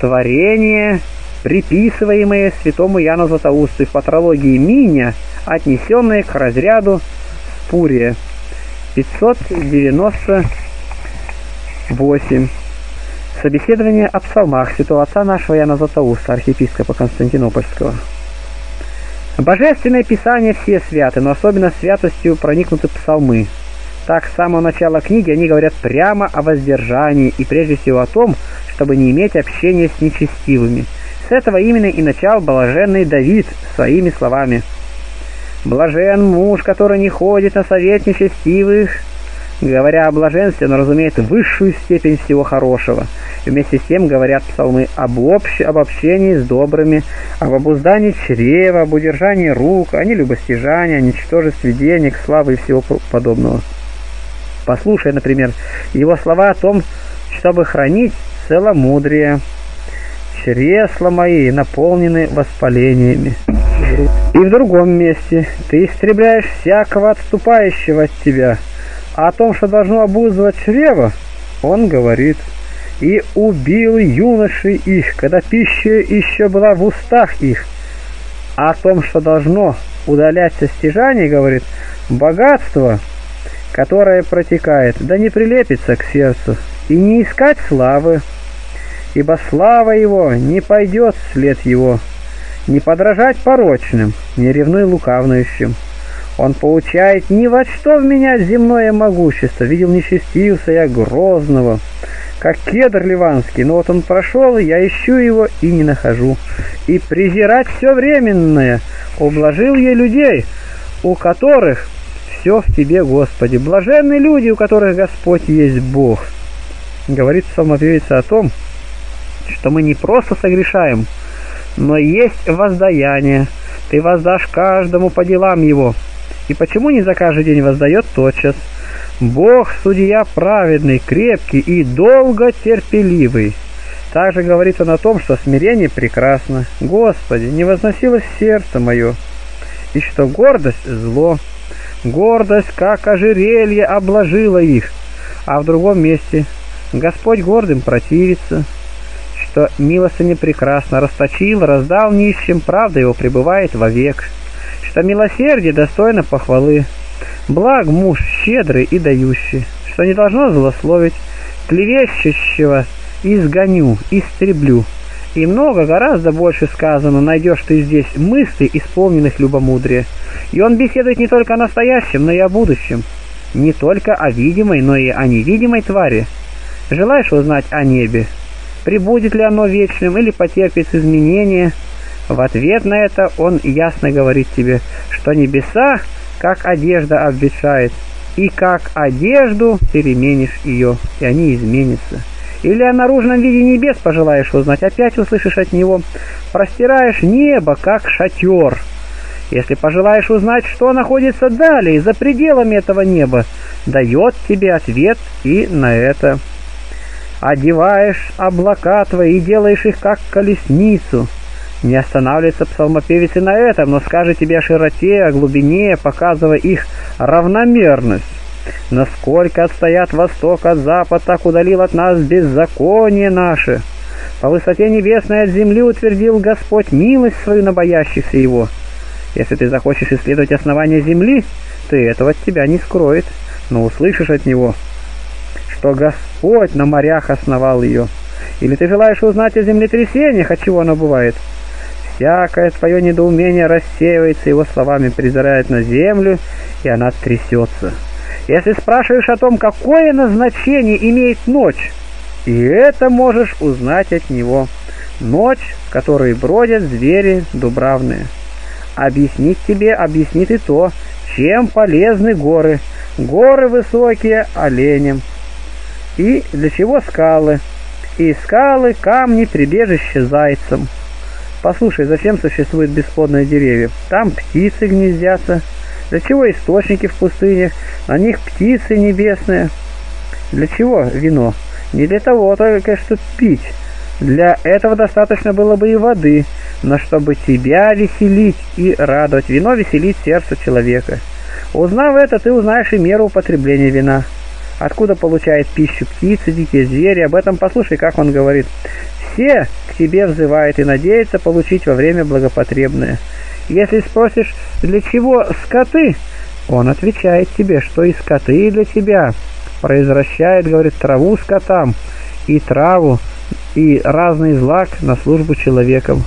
творение, приписываемые святому Яну Златоусту в патрологии Миня, отнесенные к разряду Спурия. 598. Собеседование о псалмах святого отца нашего Яна Златоуста, архиепископа Константинопольского. Божественное Писание все святы, но особенно святостью проникнуты псалмы. Так, с самого начала книги они говорят прямо о воздержании и прежде всего о том, чтобы не иметь общения с нечестивыми. С этого именно и начал блаженный Давид своими словами. «Блажен муж, который не ходит на совет нечестивых». Говоря о блаженстве, он разумеет высшую степень всего хорошего – Вместе с тем говорят псалмы об, общ... об общении с добрыми, об обуздании чрева, об удержании рук, о нелюбостяжании, о ничтожестве денег, славы и всего подобного. Послушай, например, его слова о том, чтобы хранить целомудрие. Чресла мои наполнены воспалениями. И в другом месте ты истребляешь всякого отступающего от тебя. А о том, что должно обуздывать чрево, он говорит – и убил юношей их, когда пища еще была в устах их. А о том, что должно удаляться стяжание, говорит, богатство, которое протекает, да не прилепится к сердцу, и не искать славы, ибо слава его не пойдет вслед его, не подражать порочным, не ревнуй лукавнующим. Он получает ни во что в меня земное могущество, видел нечестивца я грозного, как кедр ливанский, но вот он прошел, я ищу его и не нахожу. И презирать все временное, ублажил я людей, у которых все в тебе, Господи. Блаженны люди, у которых Господь есть Бог. Говорит псалмопевица о том, что мы не просто согрешаем, но есть воздаяние. Ты воздашь каждому по делам его. И почему не за каждый день воздает тотчас? Бог судья праведный, крепкий и долго терпеливый. Также говорит он о том, что смирение прекрасно. Господи, не возносилось сердце мое, и что гордость – зло. Гордость, как ожерелье, обложила их. А в другом месте Господь гордым противится, что милостыня прекрасно расточил, раздал нищим, правда его пребывает вовек, что милосердие достойно похвалы, Благ муж щедрый и дающий, что не должно злословить, клевещущего изгоню, истреблю. И много, гораздо больше сказано, найдешь ты здесь мыслей, исполненных любомудрия. И он беседует не только о настоящем, но и о будущем. Не только о видимой, но и о невидимой твари. Желаешь узнать о небе? Прибудет ли оно вечным или потерпит изменения? В ответ на это он ясно говорит тебе, что небеса как одежда обветшает, и как одежду переменишь ее, и они изменятся. Или о наружном виде небес пожелаешь узнать, опять услышишь от него, простираешь небо, как шатер. Если пожелаешь узнать, что находится далее, за пределами этого неба, дает тебе ответ и на это. Одеваешь облака твои и делаешь их, как колесницу, не останавливается псалмопевец и на этом, но скажет тебе о широте, о глубине, показывая их равномерность. Насколько отстоят восток от запада, так удалил от нас беззаконие наше. По высоте небесной от земли утвердил Господь милость свою на боящихся Его. Если ты захочешь исследовать основания земли, то этого от тебя не скроет, но услышишь от Него, что Господь на морях основал ее. Или ты желаешь узнать о землетрясениях, от чего оно бывает? Всякое твое недоумение рассеивается его словами, презирает на землю, и она трясется. Если спрашиваешь о том, какое назначение имеет ночь, и это можешь узнать от него. Ночь, в которой бродят звери дубравные. Объяснить тебе объяснит и то, чем полезны горы. Горы высокие оленям. И для чего скалы? И скалы, камни, прибежище зайцам. Послушай, зачем существуют бесплодные деревья? Там птицы гнездятся. Для чего источники в пустынях? На них птицы небесные. Для чего вино? Не для того только, что пить. Для этого достаточно было бы и воды, но чтобы тебя веселить и радовать. Вино веселит сердце человека. Узнав это, ты узнаешь и меру употребления вина. Откуда получает пищу птицы, дикие звери, об этом послушай, как он говорит. все к тебе взывают и надеются получить во время благопотребное. Если спросишь, для чего скоты, он отвечает тебе, что и скоты для тебя. Произвращает, говорит, траву скотам, и траву, и разный злак на службу человеком.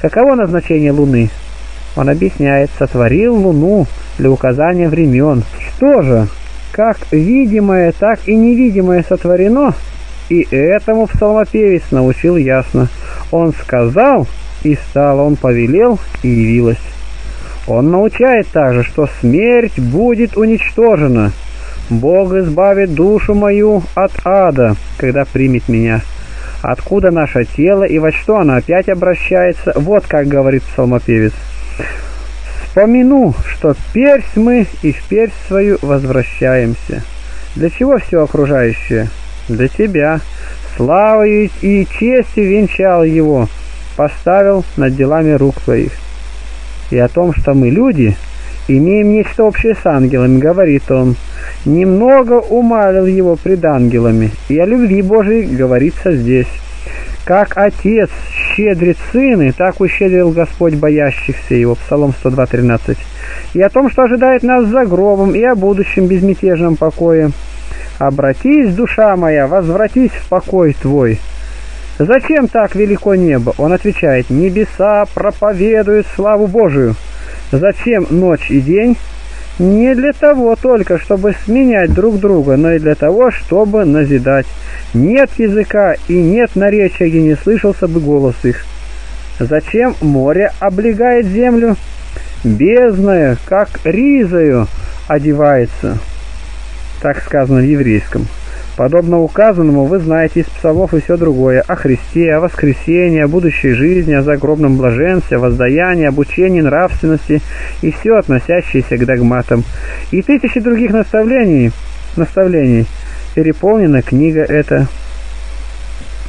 Каково назначение Луны? Он объясняет, сотворил Луну для указания времен. Что же, как видимое, так и невидимое сотворено, и этому псалмопевец научил ясно. Он сказал, и стало, он повелел, и явилось. Он научает также, что смерть будет уничтожена. Бог избавит душу мою от ада, когда примет меня. Откуда наше тело и во что оно опять обращается? Вот как говорит псалмопевец. Вспомину, что персь мы и в персь свою возвращаемся. Для чего все окружающее? Для тебя. Славою и честью венчал его, поставил над делами рук твоих. И о том, что мы люди, имеем нечто общее с ангелами, говорит он. Немного умалил его пред ангелами, и о любви Божией говорится здесь. Как отец щедрит сыны, так ущедрил Господь боящихся его. Псалом 102.13. И о том, что ожидает нас за гробом, и о будущем безмятежном покое. «Обратись, душа моя, возвратись в покой твой». Зачем так велико небо? Он отвечает, небеса проповедуют славу Божию. Зачем ночь и день? Не для того только, чтобы сменять друг друга, но и для того, чтобы назидать. Нет языка и нет наречия, где не слышался бы голос их. Зачем море облегает землю? Бездная, как ризою, одевается. Так сказано в еврейском. Подобно указанному вы знаете из псалмов и все другое о Христе, о воскресении, о будущей жизни, о загробном блаженстве, воздаянии, об учении нравственности и все относящееся к догматам. И тысячи других наставлений, наставлений переполнена книга эта.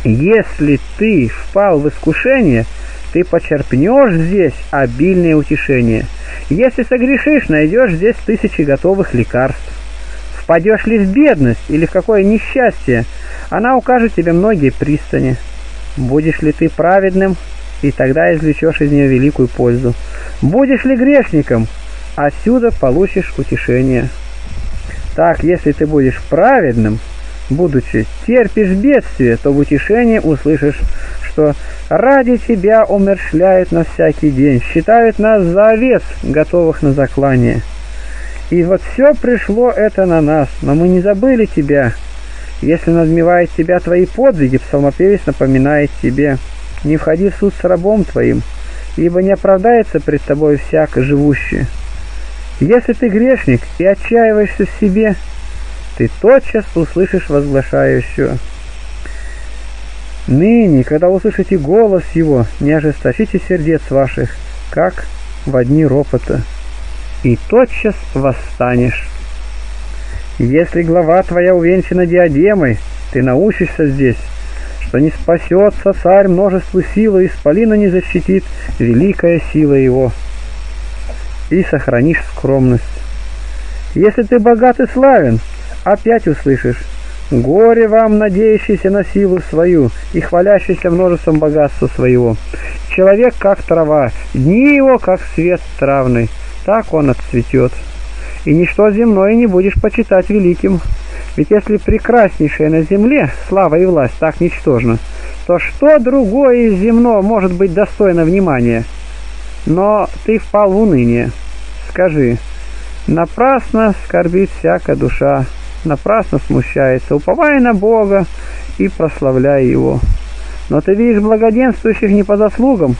Если ты впал в искушение, ты почерпнешь здесь обильное утешение. Если согрешишь, найдешь здесь тысячи готовых лекарств. Впадешь ли в бедность или в какое несчастье, она укажет тебе многие пристани. Будешь ли ты праведным, и тогда извлечешь из нее великую пользу. Будешь ли грешником, отсюда получишь утешение. Так, если ты будешь праведным, будучи терпишь бедствие, то в утешении услышишь, что ради тебя умершляют на всякий день, считают нас за овец, готовых на заклание. И вот все пришло это на нас, но мы не забыли тебя. Если надмевает тебя твои подвиги, псалмопевец напоминает тебе, не входи в суд с рабом твоим, ибо не оправдается пред тобой всяк живущий. Если ты грешник и отчаиваешься в себе, ты тотчас услышишь возглашающего. Ныне, когда услышите голос его, не ожесточите сердец ваших, как в одни ропота и тотчас восстанешь. Если глава твоя увенчана диадемой, ты научишься здесь, что не спасется царь множеству силы, исполина не защитит великая сила его, и сохранишь скромность. Если ты богат и славен, опять услышишь, горе вам, надеющийся на силу свою и хвалящийся множеством богатства своего. Человек как трава, дни его как свет травный так он отцветет. И ничто земное не будешь почитать великим. Ведь если прекраснейшее на земле слава и власть так ничтожна, то что другое из земного может быть достойно внимания? Но ты впал в уныние. Скажи, напрасно скорбит всякая душа, напрасно смущается, уповая на Бога и прославляя Его. Но ты видишь благоденствующих не по заслугам.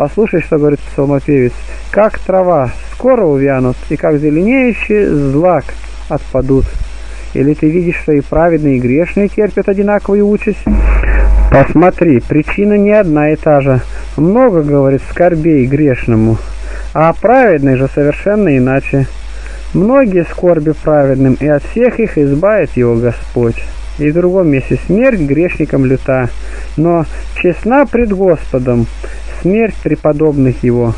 Послушай, что говорит псалмопевец. Как трава скоро увянут, и как зеленеющий злак отпадут. Или ты видишь, что и праведные, и грешные терпят одинаковую участь? Посмотри, причина не одна и та же. Много, говорит, скорбей грешному, а праведный же совершенно иначе. Многие скорби праведным, и от всех их избавит его Господь. И в другом месте смерть грешникам люта, но честна пред Господом смерть преподобных его.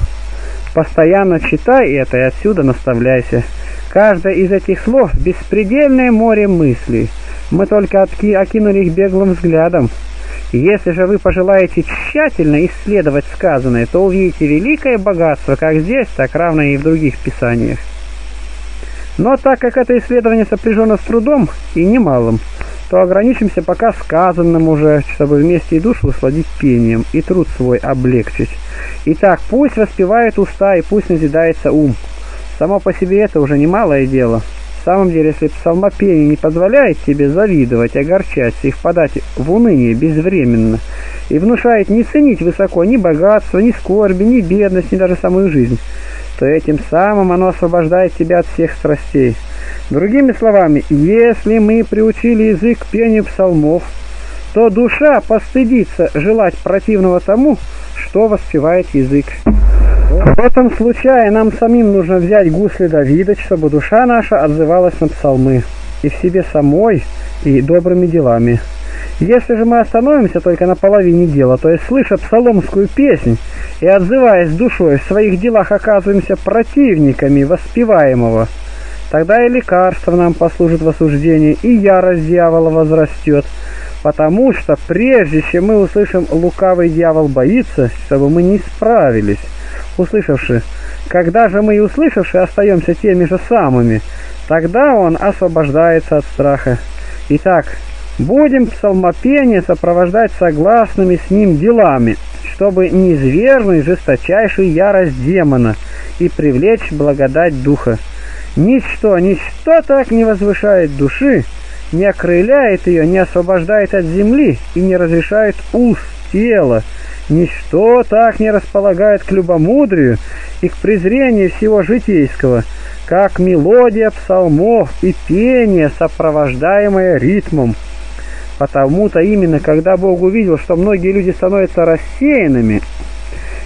Постоянно читай это и отсюда наставляйся. Каждое из этих слов – беспредельное море мыслей. Мы только отки окинули их беглым взглядом. Если же вы пожелаете тщательно исследовать сказанное, то увидите великое богатство как здесь, так равно и в других писаниях. Но так как это исследование сопряжено с трудом и немалым, то ограничимся пока сказанным уже, чтобы вместе и душу усладить пением, и труд свой облегчить. Итак, пусть воспевает уста, и пусть назидается ум. Само по себе это уже немалое дело. В самом деле, если псалмопение не позволяет тебе завидовать, огорчаться и впадать в уныние безвременно, и внушает не ценить высоко ни богатство, ни скорби, ни бедность, ни даже самую жизнь, то этим самым оно освобождает тебя от всех страстей. Другими словами, если мы приучили язык к пению псалмов, то душа постыдится желать противного тому, что воспевает язык. В этом случае нам самим нужно взять гусли Давида, чтобы душа наша отзывалась на псалмы, и в себе самой, и добрыми делами. Если же мы остановимся только на половине дела, то есть слыша псаломскую песнь и отзываясь душой в своих делах оказываемся противниками воспеваемого, Тогда и лекарство нам послужит в осуждении, и ярость дьявола возрастет, потому что прежде чем мы услышим «лукавый дьявол боится», чтобы мы не справились, услышавши, когда же мы и услышавши остаемся теми же самыми, тогда он освобождается от страха. Итак, будем псалмопение сопровождать согласными с ним делами, чтобы не извергнуть жесточайшую ярость демона и привлечь благодать Духа. Ничто, ничто так не возвышает души, не окрыляет ее, не освобождает от земли и не разрешает уст тела. Ничто так не располагает к любомудрию и к презрению всего житейского, как мелодия псалмов и пение, сопровождаемое ритмом. Потому-то именно, когда Бог увидел, что многие люди становятся рассеянными,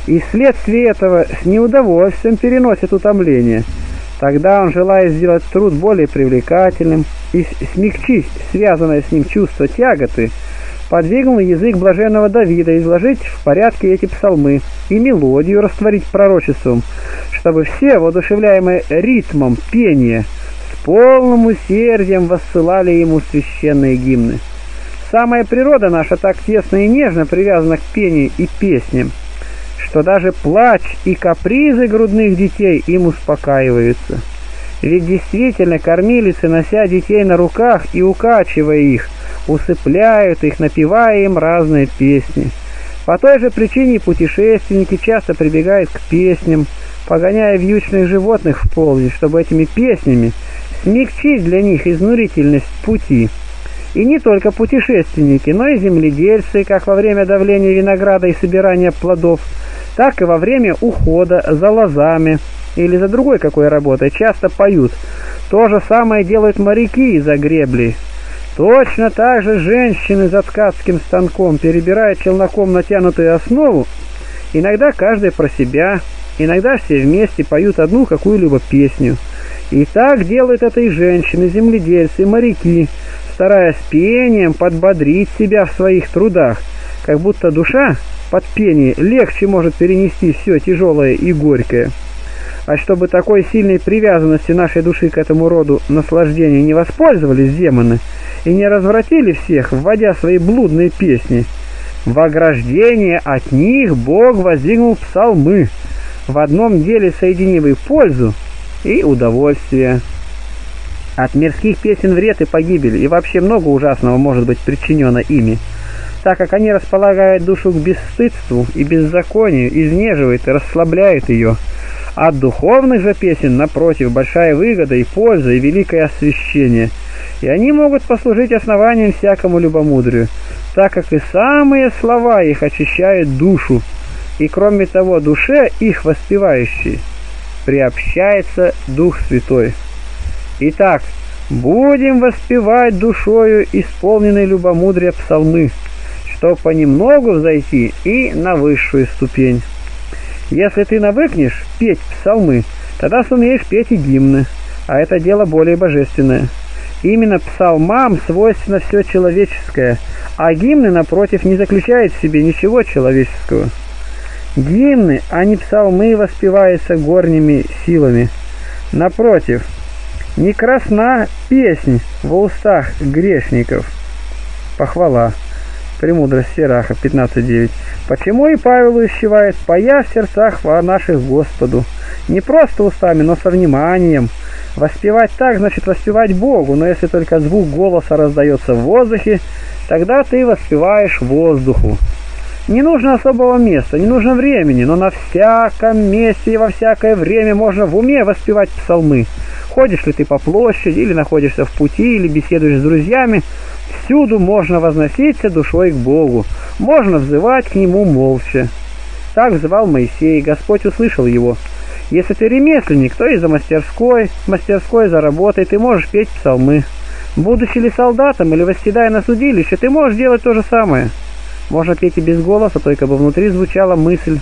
и вследствие этого с неудовольствием переносят утомление – Тогда он, желая сделать труд более привлекательным и смягчить связанное с ним чувство тяготы, подвигнул язык блаженного Давида изложить в порядке эти псалмы и мелодию растворить пророчеством, чтобы все, воодушевляемые ритмом пения, с полным усердием воссылали ему священные гимны. Самая природа наша так тесно и нежно привязана к пению и песням, что даже плач и капризы грудных детей им успокаиваются. Ведь действительно кормилицы, нося детей на руках и укачивая их, усыпляют их, напевая им разные песни. По той же причине путешественники часто прибегают к песням, погоняя вьючных животных в полдень, чтобы этими песнями смягчить для них изнурительность пути. И не только путешественники, но и земледельцы, как во время давления винограда и собирания плодов – так и во время ухода за лозами или за другой какой работой часто поют. То же самое делают моряки из-за гребли. Точно так же женщины за ткацким станком, перебирая челноком натянутую основу, иногда каждая про себя, иногда все вместе поют одну какую-либо песню. И так делают это и женщины, земледельцы, моряки, стараясь пением подбодрить себя в своих трудах, как будто душа под пение легче может перенести все тяжелое и горькое. А чтобы такой сильной привязанности нашей души к этому роду наслаждения не воспользовались демоны и не развратили всех, вводя свои блудные песни, в ограждение от них Бог воздвигнул псалмы, в одном деле соединивый пользу и удовольствие. От мирских песен вред и погибель, и вообще много ужасного может быть причинено ими так как они располагают душу к бесстыдству и беззаконию, изнеживают и расслабляют ее. От духовных же песен, напротив, большая выгода и польза, и великое освящение. И они могут послужить основанием всякому любомудрию, так как и самые слова их очищают душу, и кроме того, душе их воспевающей приобщается Дух Святой. Итак, будем воспевать душою исполненной любомудрия псалмы, чтобы понемногу взойти и на высшую ступень. Если ты навыкнешь петь псалмы, тогда сумеешь петь и гимны, а это дело более божественное. Именно псалмам свойственно все человеческое, а гимны, напротив, не заключают в себе ничего человеческого. Гимны, а не псалмы, воспеваются горними силами. Напротив, не красна песнь в устах грешников. Похвала Премудрость Сираха 15.9. Почему и Павел увещевает, «Пая в сердцах наших Господу». Не просто устами, но со вниманием. Воспевать так, значит воспевать Богу, но если только звук голоса раздается в воздухе, тогда ты воспеваешь воздуху. Не нужно особого места, не нужно времени, но на всяком месте и во всякое время можно в уме воспевать псалмы. Ходишь ли ты по площади, или находишься в пути, или беседуешь с друзьями, всюду можно возноситься душой к Богу, можно взывать к Нему молча. Так взывал Моисей, Господь услышал его. Если ты ремесленник, то и за мастерской, мастерской за работой ты можешь петь псалмы. Будучи ли солдатом или восседая на судилище, ты можешь делать то же самое. Можно петь и без голоса, только бы внутри звучала мысль.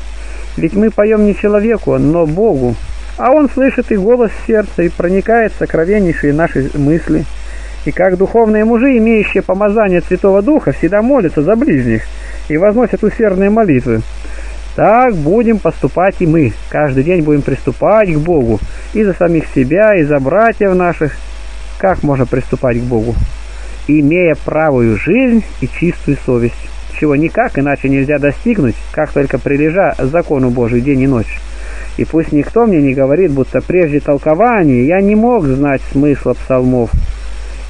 Ведь мы поем не человеку, но Богу. А Он слышит и голос сердца, и проникает в сокровеннейшие наши мысли. И как духовные мужи, имеющие помазание Святого Духа, всегда молятся за ближних и возносят усердные молитвы. Так будем поступать и мы. Каждый день будем приступать к Богу. И за самих себя, и за братьев наших. Как можно приступать к Богу? Имея правую жизнь и чистую совесть чего никак иначе нельзя достигнуть, как только прилежа закону Божий день и ночь. И пусть никто мне не говорит, будто прежде толкования я не мог знать смысла псалмов.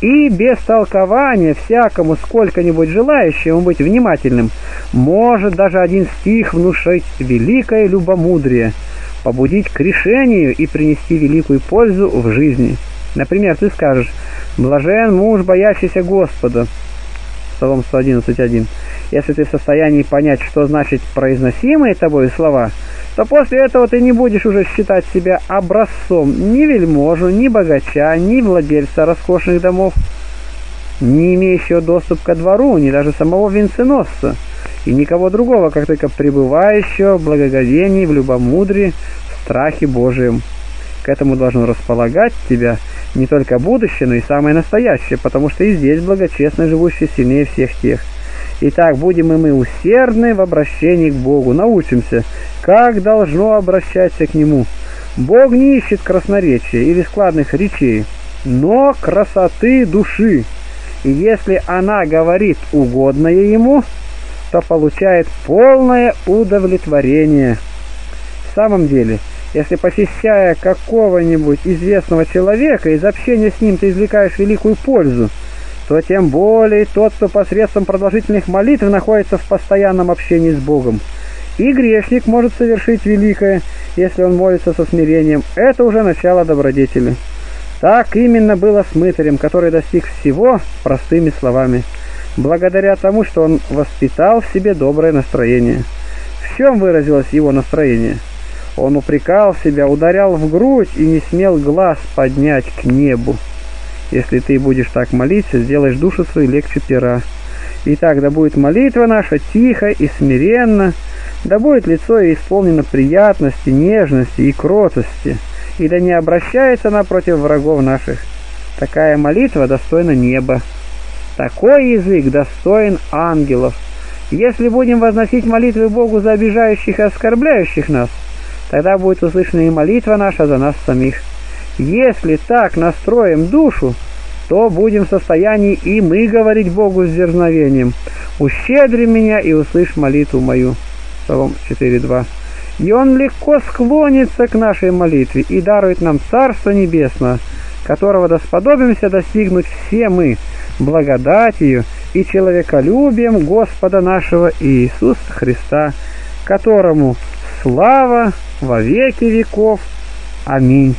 И без толкования всякому сколько-нибудь желающему быть внимательным может даже один стих внушить великое любомудрие, побудить к решению и принести великую пользу в жизни. Например, ты скажешь «Блажен муж, боящийся Господа», Псалом 111.1. Если ты в состоянии понять, что значит произносимые тобой слова, то после этого ты не будешь уже считать себя образцом ни вельможу, ни богача, ни владельца роскошных домов, не имеющего доступ ко двору, ни даже самого венценосца, и никого другого, как только пребывающего в благоговении, в любомудрии, в страхе Божием. К этому должно располагать тебя не только будущее, но и самое настоящее, потому что и здесь благочестно живущий сильнее всех тех. Итак, будем и мы усердны в обращении к Богу, научимся, как должно обращаться к Нему. Бог не ищет красноречия или складных речей, но красоты души. И если она говорит угодное Ему, то получает полное удовлетворение. В самом деле – если посещая какого-нибудь известного человека, из общения с ним ты извлекаешь великую пользу, то тем более тот, кто посредством продолжительных молитв находится в постоянном общении с Богом. И грешник может совершить великое, если он молится со смирением. Это уже начало добродетели. Так именно было с мытарем, который достиг всего простыми словами, благодаря тому, что он воспитал в себе доброе настроение. В чем выразилось его настроение? Он упрекал себя, ударял в грудь и не смел глаз поднять к небу. Если ты будешь так молиться, сделаешь душу свою легче пера. Итак, да будет молитва наша тихо и смиренно, да будет лицо и исполнено приятности, нежности и кротости, и да не обращается она против врагов наших. Такая молитва достойна неба. Такой язык достоин ангелов. Если будем возносить молитвы Богу за обижающих и оскорбляющих нас, Тогда будет услышана и молитва наша за нас самих. Если так настроим душу, то будем в состоянии и мы говорить Богу с дерзновением. «Ущедри меня и услышь молитву мою». Псалом 4.2. И Он легко склонится к нашей молитве и дарует нам Царство Небесное, которого досподобимся достигнуть все мы благодатью и человеколюбием Господа нашего Иисуса Христа, которому слава во веки веков. Аминь.